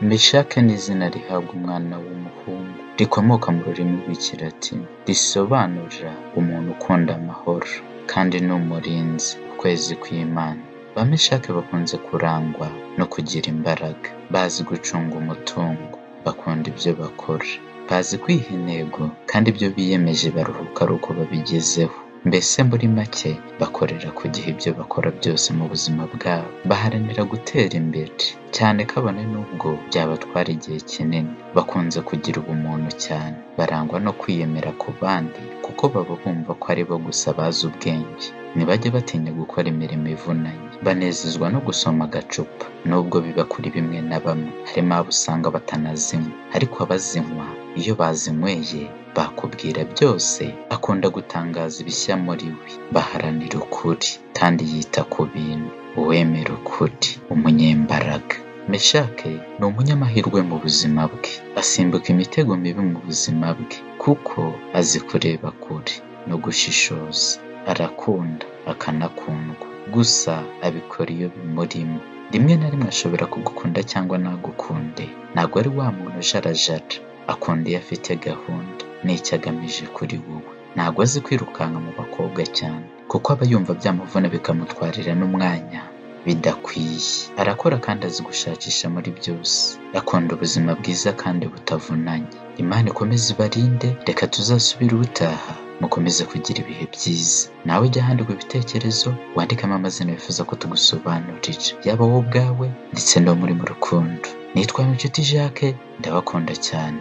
meshake ni izina rihabwa umwana w'umuhungu rikomoka mu rurimi rw'ikilatini. Risobanura umuntu ukunda amahoro kandi ni umurinzi ukwezi kw'imana. Ba meshake bakunze kurangwa no kugira imbaraga. Bazi gucunga umutungo bakunda ibyo bakora. Bazi kwiha intego kandi ibyo biyemeje baruhuka ari uko babigezeho. Mbese muri make bakorera ku gihe ibyo bakora byose mu buzima bwabo? Baharanira gutera imbere. Cyane kabone n'ubwo byabatwara igihe kinini. Bakunze kugira ubumuntu cyane. Barangwa no kwiyemera ku bandi kuko baba bumva ko ari bo gusa bazi ubwenge. Ntibajye batinya gukora imirimo ivunanye. Banezezwa no gusoma agacupa. Nubwo biba kuri bimwe na bamwe. Harimo abo usanga batanazinywa. Ariko abazinywa iyo bazinyweye bakubwira byose akunda gutangaza ibishya muri we. Baharanira ukuri kandi yita ku bintu. Uwemera ukuri umunyembaraga. Meshake ni umunyamahirwe mu buzima bwe. Asimbuka imitego mibi mu buzima bwe kuko azi kureba kure no gushishoza. Arakunda akanakundwa. Gusa abikora iyo bimurimo. Rimwe na rimwe ashobora kugukunda cyangwa ntagukunde ntabwo ari wa muntu ujarajara. Akunda iyo afite gahunda. N'icyo agamije kuri wowe. Ntabwo azi kwirukanka mu bakobwa cyane kuko aba yumva byamuvuna bikamutwarira n'umwanya bidakwiye. Arakora kandi azi gushakisha muri byose. Akunda ubuzima bwiza kandi butavunanye. Imana ikomeze ibarinde reka tuzasubire ubutaha mukomeze kugira ibihe byiza. Nawe jya handika ibitekerezo wandikamo amazina wifuza ko tugusobanurira yaba wowe ubwawe ndetse no muri mu rukundo. Nitwa inshuti jacques ndabakunda cyane.